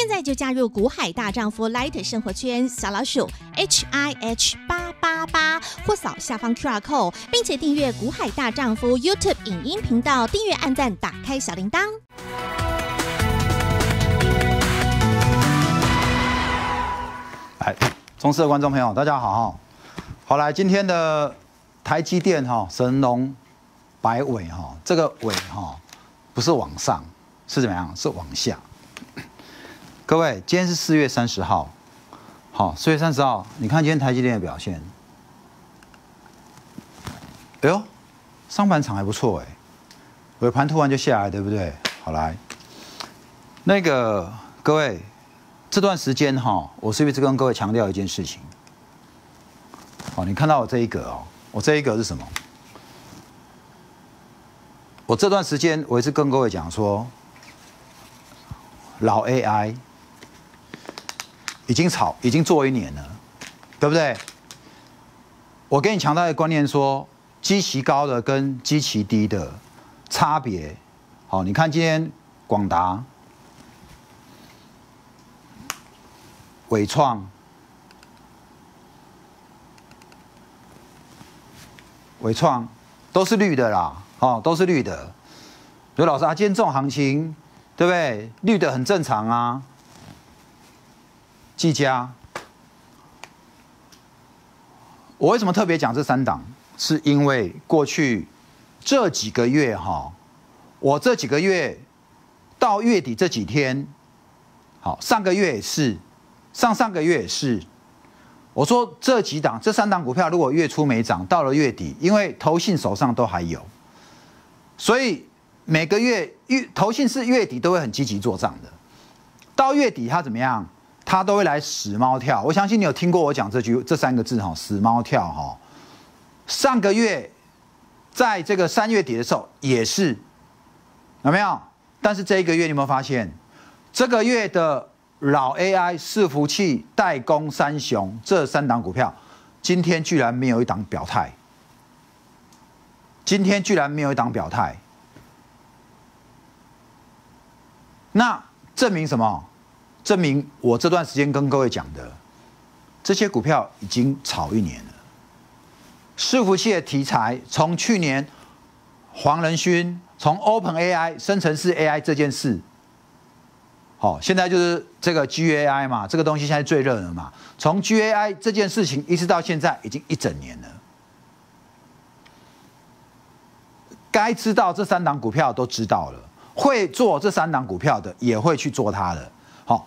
现在就加入股海大丈夫 Light 生活圈小老鼠 H I H 八八八，或扫下方 QR code，并且订阅股海大丈夫 YouTube 影音频道，订阅、按赞、打开小铃铛。来，中视的观众朋友，大家好哈。好，来今天的台积电哈，神龙摆尾哈，这个尾哈不是往上，是怎么样？是往下。各位，今天是四月三十号，好，四月三十号，你看今天台积电的表现，哎呦，上半场还不错哎，尾盘突然就下来，对不对？好来，那个各位，这段时间哈，我是不是跟各位强调一件事情？好，你看到我这一格哦，我这一格是什么？我这段时间我一直跟各位讲说，老 AI。已经炒，已经做一年了，对不对？我给你强调一个观念，说基期高的跟基期低的差别。好，你看今天广达、伟创、伟创都是绿的啦，哦，都是绿的。所以老师啊，今天这种行情，对不对？绿的很正常啊。技嘉，我为什么特别讲这三档？是因为过去这几个月哈，我这几个月到月底这几天，好，上个月也是，上上个月也是，我说这几档这三档股票如果月初没涨，到了月底，因为投信手上都还有，所以每个月月投信是月底都会很积极做账的，到月底它怎么样？他都会来死猫跳，我相信你有听过我讲这句这三个字哈，死猫跳哈。上个月在这个三月底的时候也是，有没有？但是这一个月你有没有发现，这个月的老 AI 伺服器代工三雄这三档股票，今天居然没有一档表态，今天居然没有一档表态，那证明什么？证明我这段时间跟各位讲的这些股票已经炒一年了。伺服器的题材从去年黄仁勋从 Open AI 生成式 AI 这件事，好，现在就是这个 GAI 嘛，这个东西现在最热了嘛。从 GAI 这件事情一直到现在已经一整年了。该知道这三档股票都知道了，会做这三档股票的也会去做它的。好，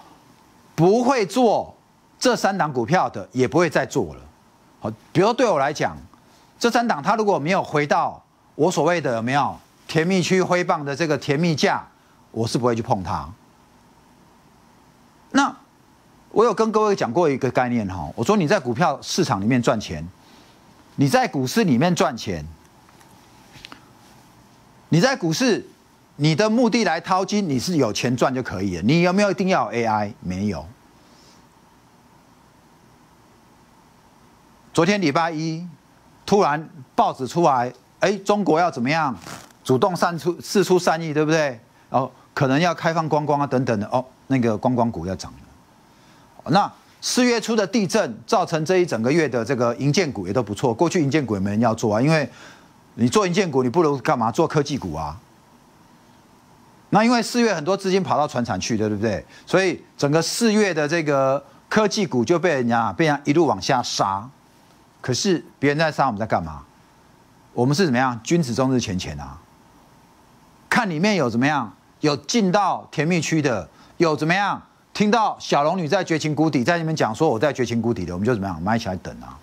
不会做这三档股票的，也不会再做了。好，比如对我来讲，这三档它如果没有回到我所谓的有没有甜蜜区挥棒的这个甜蜜价，我是不会去碰它。那我有跟各位讲过一个概念哈，我说你在股票市场里面赚钱，你在股市里面赚钱，你在股市。你的目的来掏金，你是有钱赚就可以了。你有没有一定要 AI？没有。昨天礼拜一，突然报纸出来，哎，中国要怎么样？主动散出、释出善意，对不对？哦，可能要开放观光啊，等等的。哦，那个观光股要涨了。那四月初的地震造成这一整个月的这个银建股也都不错。过去银建股也没人要做啊，因为你做银建股，你不如干嘛做科技股啊？那因为四月很多资金跑到船厂去，对不对？所以整个四月的这个科技股就被人家被人家一路往下杀。可是别人在杀，我们在干嘛？我们是怎么样？君子终日钱钱啊！看里面有怎么样？有进到甜蜜区的，有怎么样？听到小龙女在绝情谷底，在那边讲说我在绝情谷底的，我们就怎么样买起来等啊？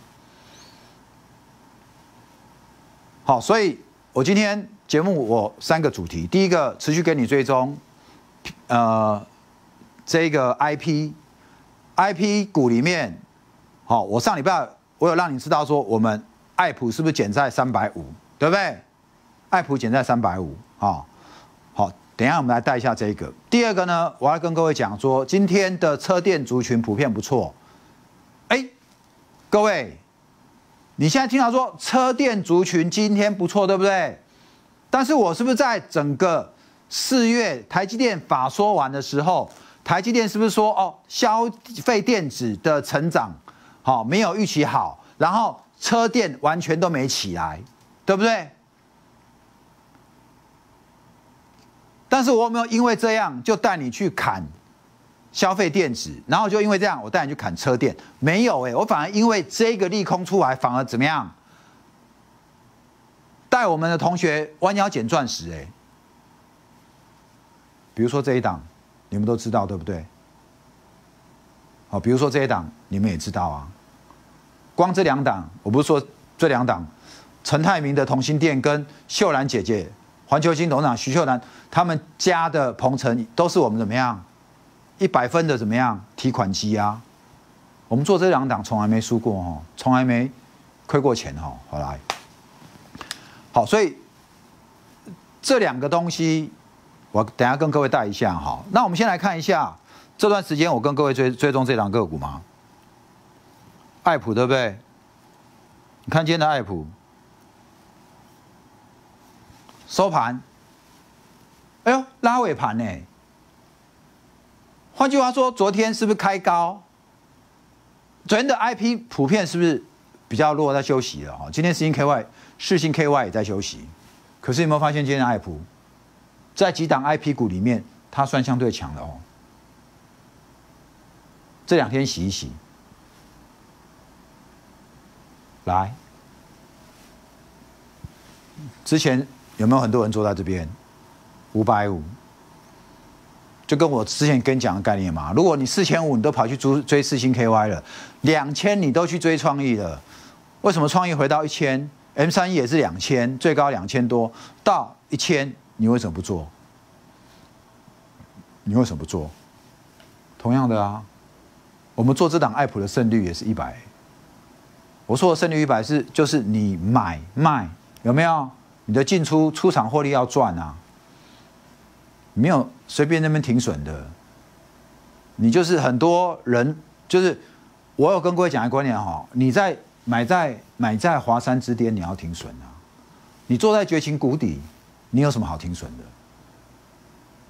好，所以我今天。节目我三个主题，第一个持续给你追踪，呃，这个 IP，IP 股里面，好，我上礼拜我有让你知道说，我们爱普是不是减在三百五，对不对？爱普减在三百五，好，好，等一下我们来带一下这个。第二个呢，我要跟各位讲说，今天的车电族群普遍不错，哎，各位，你现在听到说车电族群今天不错，对不对？但是我是不是在整个四月台积电法说完的时候，台积电是不是说哦，消费电子的成长好没有预期好，然后车电完全都没起来，对不对？但是我有没有因为这样就带你去砍消费电子，然后就因为这样我带你去砍车电？没有哎，我反而因为这个利空出来，反而怎么样？带我们的同学弯腰捡钻石哎，比如说这一档。你们都知道对不对？好，比如说这一档，你们也知道啊。光这两档，我不是说这两档，陈泰明的同心店跟秀兰姐姐、环球金董事长徐秀兰他们家的鹏程，都是我们怎么样一百分的怎么样提款机啊？我们做这两档从来没输过哈，从来没亏过钱哈。后来，好，所以这两个东西。我等下跟各位带一下哈，那我们先来看一下这段时间我跟各位追追踪这档个股吗？爱普对不对？你看今天的爱普收盘，哎呦拉尾盘呢？换句话说，昨天是不是开高？昨天的 I P 普遍是不是比较弱，在休息了哈？今天四星 K Y 四星 K Y 也在休息，可是有没有发现今天的爱普？在几档 I P 股里面，它算相对强的哦。这两天洗一洗，来，之前有没有很多人坐在这边？五百五，就跟我之前跟你讲的概念嘛。如果你四千五你都跑去追追四星 K Y 了，两千你都去追创意了，为什么创意回到一千？M 三也是两千，最高两千多到一千。你为什么不做？你为什么不做？同样的啊，我们做这档爱普的胜率也是一百。我说的胜率一百是就是你买卖有没有？你的进出出场获利要赚啊，没有随便那边停损的。你就是很多人就是我有跟各位讲一个观念哈，你在买在买在华山之巅，你要停损啊。你坐在绝情谷底。你有什么好停损的？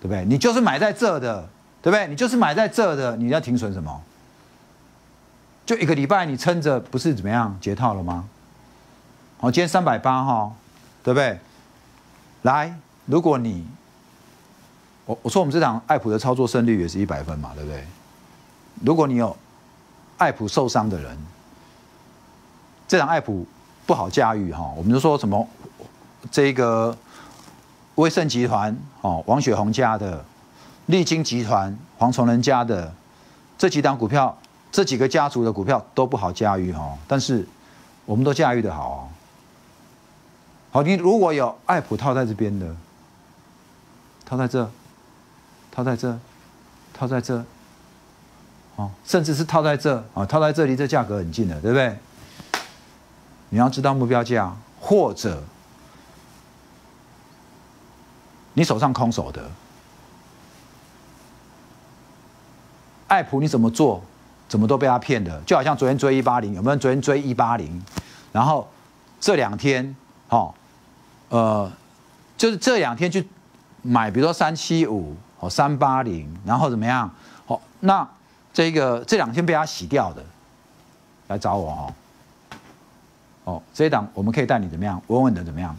对不对？你就是买在这的，对不对？你就是买在这的，你要停损什么？就一个礼拜，你撑着不是怎么样解套了吗？好，今天三百八哈，对不对？来，如果你，我我说我们这场爱普的操作胜率也是一百分嘛，对不对？如果你有爱普受伤的人，这场爱普不好驾驭哈，我们就说什么这个。威盛集团哦，王雪红家的，利金集团黄崇仁家的这几档股票，这几个家族的股票都不好驾驭哈，但是我们都驾驭的好。好，你如果有爱普套在这边的，套在这，套在这，套在这，哦，甚至是套在这啊，套在这离这价格很近的，对不对？你要知道目标价或者。你手上空手的，爱普你怎么做，怎么都被他骗的，就好像昨天追一八零，有没有昨天追一八零？然后这两天，哦，呃，就是这两天去买，比如说三七五哦，三八零，然后怎么样？哦，那这个这两天被他洗掉的，来找我哦。哦，这一档我们可以带你怎么样？稳稳的怎么样？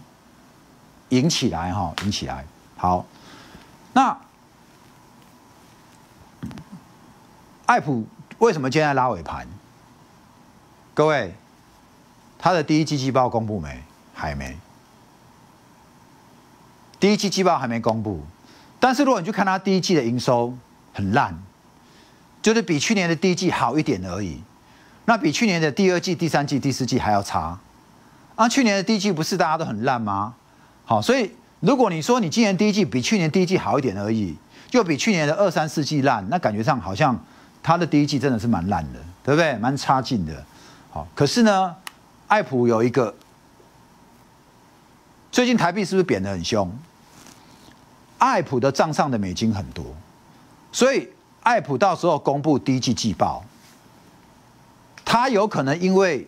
赢起来哈，赢起来。好，那爱普为什么今天拉尾盘？各位，它的第一季季报公布没？还没。第一季季报还没公布，但是如果你去看它第一季的营收很烂，就是比去年的第一季好一点而已。那比去年的第二季、第三季、第四季还要差。啊，去年的第一季不是大家都很烂吗？好，所以。如果你说你今年第一季比去年第一季好一点而已，就比去年的二三四季烂，那感觉上好像它的第一季真的是蛮烂的，对不对？蛮差劲的。好，可是呢，爱普有一个，最近台币是不是贬得很凶？爱普的账上的美金很多，所以爱普到时候公布第一季季报，它有可能因为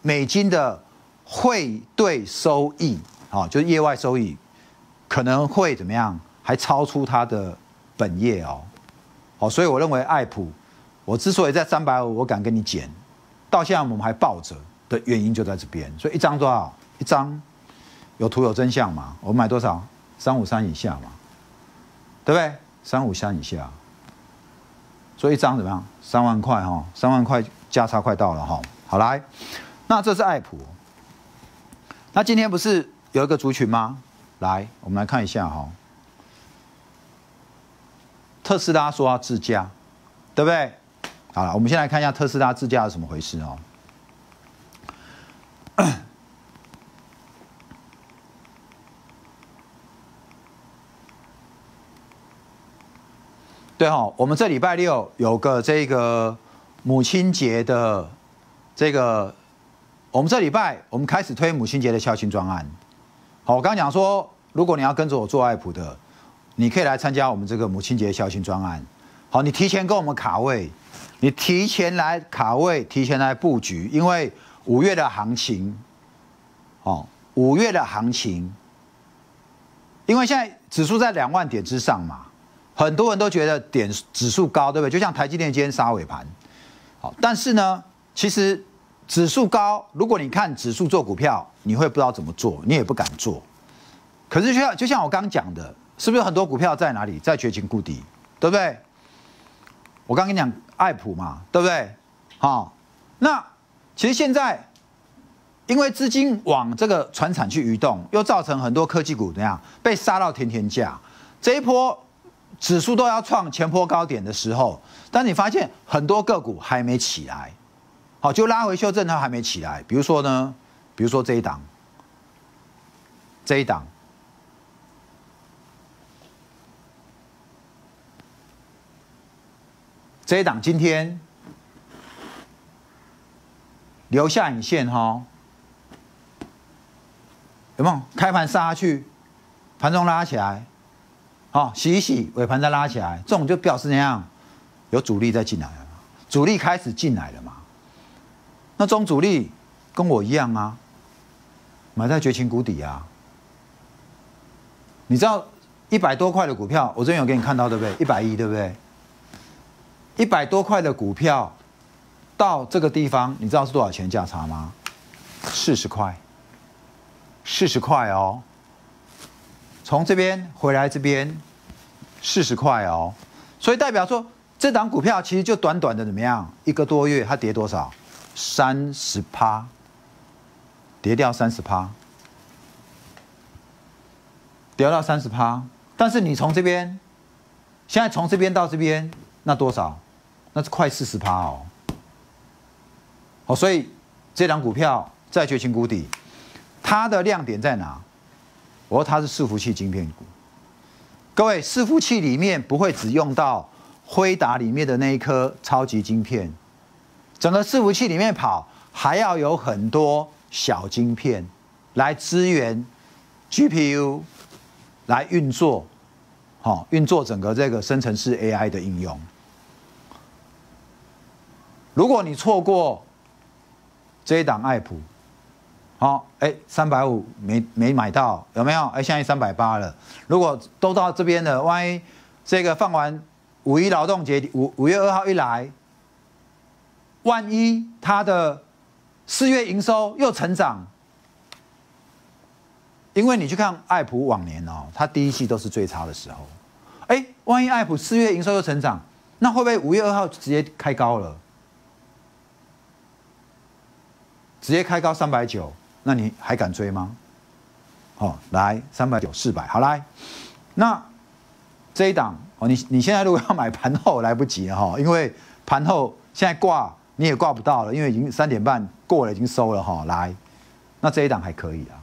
美金的汇兑收益，啊，就是业外收益。可能会怎么样？还超出它的本业哦，好，所以我认为爱普，我之所以在三百五，我敢跟你减，到现在我们还抱着的原因就在这边。所以一张多少？一张有图有真相嘛？我买多少？三五三以下嘛，对不对？三五三以下，所以一张怎么样？三万块哈，三万块价差快到了哈。好来，那这是爱普。那今天不是有一个族群吗？来，我们来看一下哈。特斯拉说要自驾，对不对？好了，我们先来看一下特斯拉自驾是怎么回事哦。对哈，我们这礼拜六有个这个母亲节的这个，我们这礼拜我们开始推母亲节的孝心专案。好，我刚刚讲说，如果你要跟着我做爱普的，你可以来参加我们这个母亲节孝心专案。好，你提前跟我们卡位，你提前来卡位，提前来布局，因为五月的行情，哦，五月的行情，因为现在指数在两万点之上嘛。很多人都觉得点指数高，对不对？就像台积电今天杀尾盘，好，但是呢，其实指数高，如果你看指数做股票，你会不知道怎么做，你也不敢做。可是就像就像我刚刚讲的，是不是很多股票在哪里，在绝情谷底，对不对？我刚跟你讲爱普嘛，对不对？好，那其实现在因为资金往这个船产去移动，又造成很多科技股怎样被杀到天天价，这一波。指数都要创前坡高点的时候，但你发现很多个股还没起来，好，就拉回修正它还没起来。比如说呢，比如说这一档，这一档，这一档今天留下影线哈，有没有？开盘杀去，盘中拉起来？好，洗一洗，尾盘再拉起来，这种就表示怎样？有主力在进来了，主力开始进来了嘛？那这种主力跟我一样啊，买在绝情谷底啊。你知道一百多块的股票，我这边有给你看到对不对？一百亿对不对？一百多块的股票到这个地方，你知道是多少钱价差吗？四十块，四十块哦。从这边回来这边。四十块哦，所以代表说这档股票其实就短短的怎么样？一个多月它跌多少？三十趴，跌掉三十趴，跌到三十趴。但是你从这边，现在从这边到这边，那多少？那是快四十趴哦。好，所以这档股票在绝情谷底，它的亮点在哪？我说它是伺服器晶片股。各位，伺服器里面不会只用到辉达里面的那一颗超级晶片，整个伺服器里面跑还要有很多小晶片来支援 GPU 来运作，好运作整个这个生成式 AI 的应用。如果你错过这一档爱普，好，哎，三百五没没买到，有没有？哎，现在三百八了。如果都到这边了，万一这个放完五一劳动节，五五月二号一来，万一它的四月营收又成长，因为你去看爱普往年哦，它第一季都是最差的时候。哎，万一爱普四月营收又成长，那会不会五月二号直接开高了？直接开高三百九？那你还敢追吗？哦，来三百九四百，好来，那这一档哦，你你现在如果要买盘后来不及了哈，因为盘后现在挂你也挂不到了，因为已经三点半过了，已经收了哈。来，那这一档还可以啊，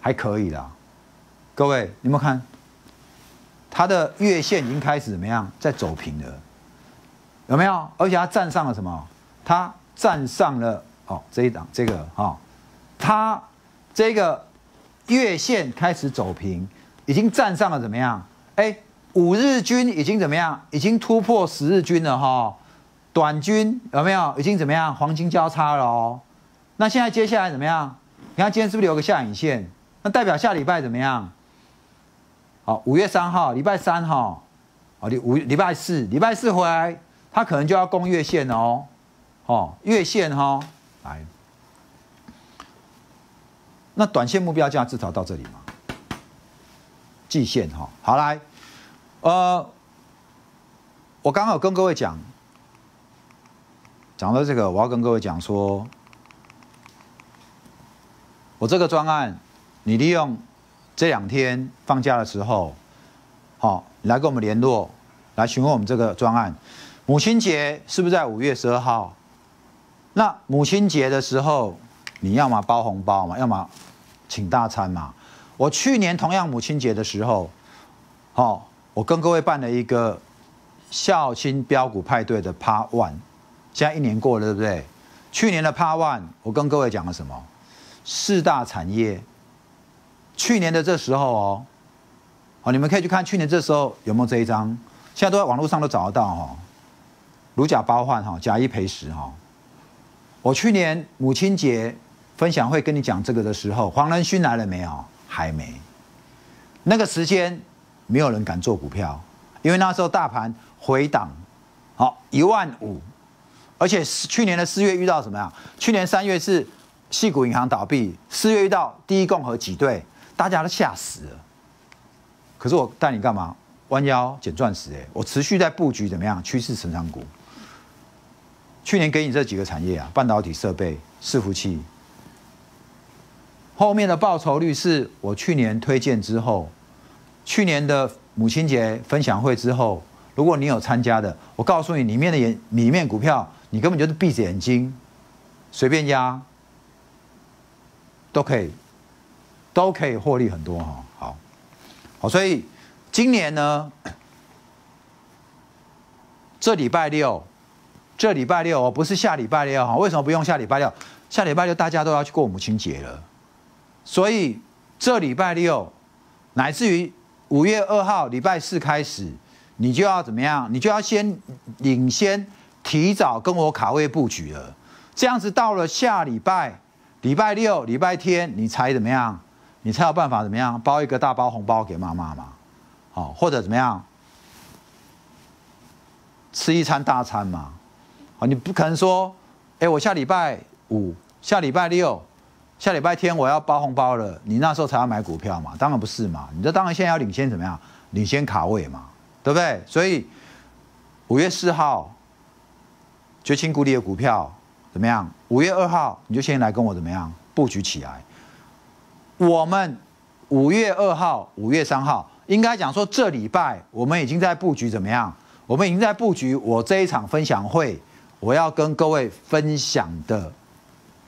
还可以啦。各位，你们看，它的月线已经开始怎么样，在走平了，有没有？而且它站上了什么？它站上了。哦，这一档这个哈，它这个月线开始走平，已经站上了怎么样？哎，五日均已经怎么样？已经突破十日均了哈。短均有没有？已经怎么样？黄金交叉了哦。那现在接下来怎么样？你看今天是不是有个下影线？那代表下礼拜怎么样？好，五月三号，礼拜三哈，啊，礼五礼拜四，礼拜四回来，它可能就要攻月线哦，哦，月线哈，来，那短线目标价至少到这里嘛，季线哈，好来，呃，我刚好跟各位讲，讲到这个，我要跟各位讲说，我这个专案，你利用这两天放假的时候。好，来跟我们联络，来询问我们这个专案。母亲节是不是在五月十二号？那母亲节的时候，你要么包红包嘛，要么请大餐嘛。我去年同样母亲节的时候，好，我跟各位办了一个孝亲标股派对的 Part One。现在一年过了，对不对？去年的 Part One，我跟各位讲了什么？四大产业。去年的这时候哦。哦，你们可以去看去年这时候有没有这一张，现在都在网络上都找得到哈。如假包换哈，假一赔十哈。我去年母亲节分享会跟你讲这个的时候，黄仁勋来了没有？还没。那个时间没有人敢做股票，因为那时候大盘回档，好一万五，而且去年的四月遇到什么呀？去年三月是细股银行倒闭，四月遇到第一共和挤兑，大家都吓死了。可是我带你干嘛？弯腰捡钻石哎！我持续在布局怎么样？趋势成长股。去年给你这几个产业啊，半导体设备、伺服器，后面的报酬率是我去年推荐之后，去年的母亲节分享会之后，如果你有参加的，我告诉你，里面的眼里面股票，你根本就是闭着眼睛随便压，都可以，都可以获利很多哈。好，所以今年呢，这礼拜六，这礼拜六哦，不是下礼拜六哈。为什么不用下礼拜六？下礼拜六大家都要去过母亲节了，所以这礼拜六，乃至于五月二号礼拜四开始，你就要怎么样？你就要先领先，提早跟我卡位布局了。这样子到了下礼拜礼拜六、礼拜天，你才怎么样？你才有办法怎么样包一个大包红包给妈妈嘛？好，或者怎么样吃一餐大餐嘛？啊，你不可能说，哎，我下礼拜五、下礼拜六、下礼拜天我要包红包了，你那时候才要买股票嘛？当然不是嘛！你这当然现在要领先怎么样？领先卡位嘛，对不对？所以五月四号绝情谷底的股票怎么样？五月二号你就先来跟我怎么样布局起来？我们五月二号、五月三号，应该讲说这礼拜我们已经在布局怎么样？我们已经在布局我这一场分享会，我要跟各位分享的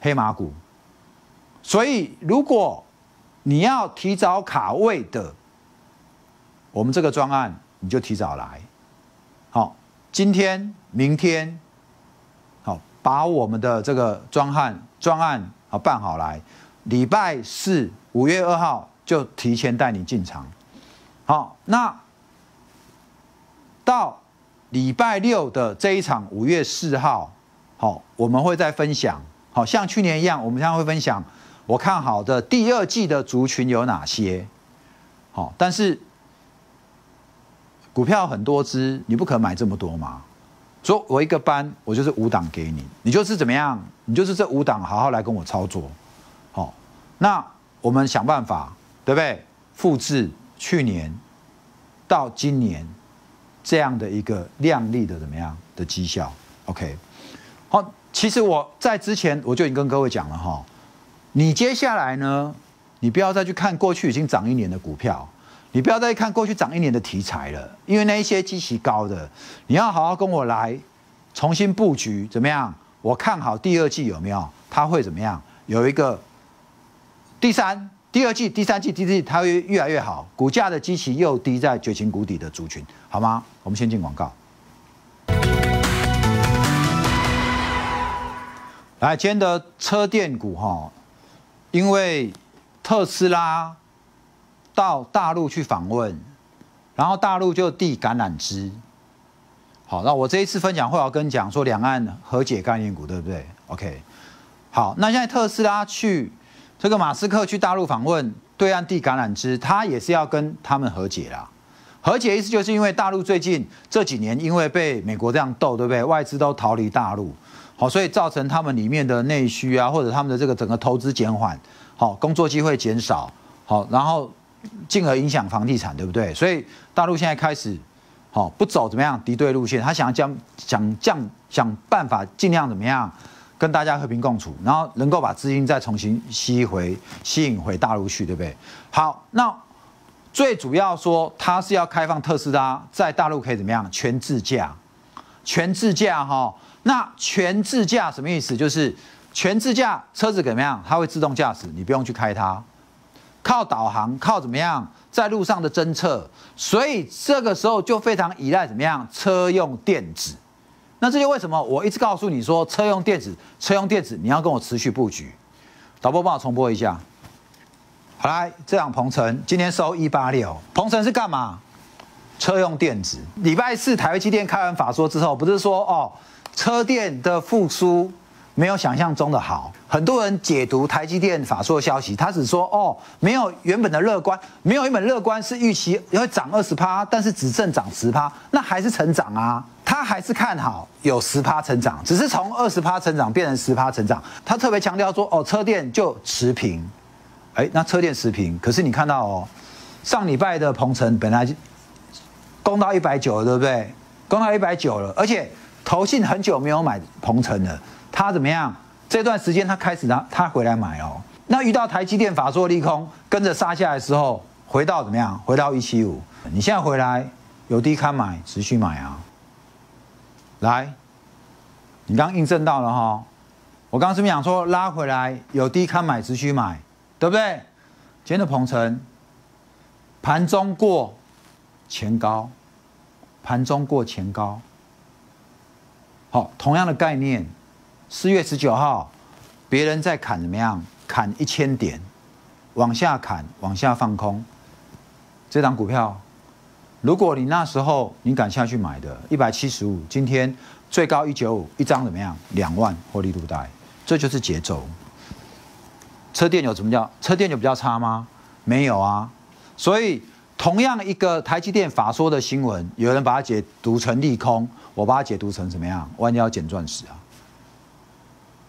黑马股。所以，如果你要提早卡位的，我们这个专案你就提早来。好，今天、明天，好，把我们的这个专案专案好办好来。礼拜四。五月二号就提前带你进场，好，那到礼拜六的这一场五月四号，好，我们会再分享，好像去年一样，我们将会分享我看好的第二季的族群有哪些，好，但是股票很多只，你不可能买这么多嘛，所以我一个班，我就是五档给你，你就是怎么样，你就是这五档好好来跟我操作，好，那。我们想办法，对不对？复制去年到今年这样的一个亮丽的怎么样的绩效？OK，好，其实我在之前我就已经跟各位讲了哈，你接下来呢，你不要再去看过去已经涨一年的股票，你不要再看过去涨一年的题材了，因为那一些基期高的，你要好好跟我来重新布局，怎么样？我看好第二季有没有？它会怎么样？有一个。第三、第二季、第三季、第四季，它会越来越好。股价的基期又低，在绝情谷底的族群，好吗？我们先进广告。来，今天的车电股哈，因为特斯拉到大陆去访问，然后大陆就递橄榄枝。好，那我这一次分享会要跟你讲说两岸和解概念股，对不对？OK。好，那现在特斯拉去。这个马斯克去大陆访问，对岸递橄榄枝，他也是要跟他们和解啦。和解意思就是因为大陆最近这几年因为被美国这样斗，对不对？外资都逃离大陆，好，所以造成他们里面的内需啊，或者他们的这个整个投资减缓，好，工作机会减少，好，然后进而影响房地产，对不对？所以大陆现在开始，好，不走怎么样敌对路线，他想要将想降想办法尽量怎么样跟大家和平共处，然后能够把资金再重新吸回吸引回大陆去，对不对？好，那。最主要说，它是要开放特斯拉在大陆可以怎么样全自驾？全自驾哈，那全自驾什么意思？就是全自驾车子怎么样？它会自动驾驶，你不用去开它，靠导航，靠怎么样在路上的侦测。所以这个时候就非常依赖怎么样车用电子。那这就为什么我一直告诉你说车用电子，车用电子你要跟我持续布局。导播帮我重播一下。好来，这样鹏程今天收一八六。鹏程是干嘛？车用电子。礼拜四台积电开完法说之后，不是说哦，车电的复苏没有想象中的好。很多人解读台积电法说的消息，他只说哦，没有原本的乐观，没有原本乐观是预期会涨二十趴，但是只剩涨十趴，那还是成长啊。他还是看好有十趴成长，只是从二十趴成长变成十趴成长。他特别强调说哦，车电就持平。哎，那车电持平，可是你看到哦，上礼拜的鹏程本来就攻到一百九了，对不对？攻到一百九了，而且投信很久没有买鹏程了，他怎么样？这段时间他开始他他回来买哦。那遇到台积电法做利空，跟着杀下来的时候，回到怎么样？回到一七五。你现在回来有低看买，持续买啊。来，你刚印证到了哈，我刚刚是不是讲说拉回来有低看买，持续买？对不对？今天的鹏程盘中过前高，盘中过前高。好，同样的概念，四月十九号，别人在砍怎么样？砍一千点，往下砍，往下放空。这档股票，如果你那时候你敢下去买的，一百七十五，今天最高一九五，一张怎么样？两万获利度带，这就是节奏。车电有什么叫车电就比较差吗？没有啊，所以同样一个台积电法说的新闻，有人把它解读成利空，我把它解读成怎么样？弯腰捡钻石啊！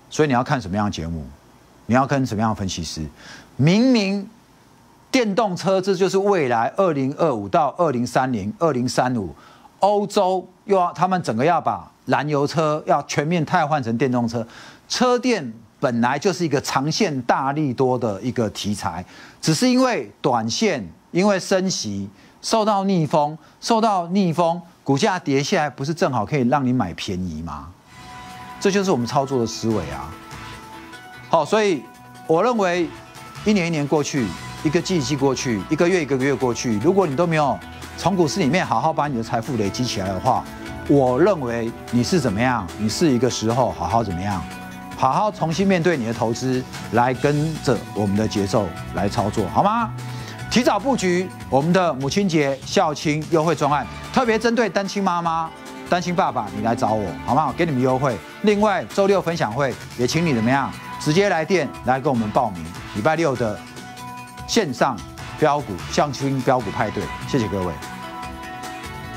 所以你要看什么样的节目？你要跟什么样的分析师？明明电动车这就是未来二零二五到二零三零、二零三五，欧洲又要他们整个要把燃油车要全面汰换成电动车，车电。本来就是一个长线大力多的一个题材，只是因为短线因为升息受到逆风，受到逆风，股价跌下来，不是正好可以让你买便宜吗？这就是我们操作的思维啊。好，所以我认为一年一年过去，一个季季过去，一个月一个月过去，如果你都没有从股市里面好好把你的财富累积起来的话，我认为你是怎么样？你是一个时候好好怎么样？好好重新面对你的投资，来跟着我们的节奏来操作，好吗？提早布局我们的母亲节孝亲优惠专案，特别针对单亲妈妈、单亲爸爸，你来找我，好不好？给你们优惠。另外，周六分享会也请你怎么样？直接来电来跟我们报名，礼拜六的线上标股孝亲标股派对，谢谢各位。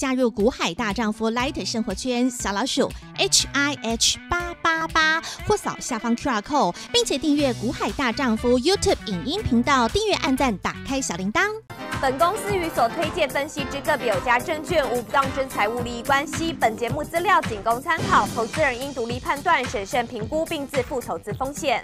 加入股海大丈夫 Light 生活圈小老鼠 H I H 八八八，或扫下方 QR Code，并且订阅股海大丈夫 YouTube 影音频道，订阅按赞，打开小铃铛。本公司与所推荐分析之个别有价证券无不当之财务利益关系。本节目资料仅供参考，投资人应独立判断、审慎评估，并自负投资风险。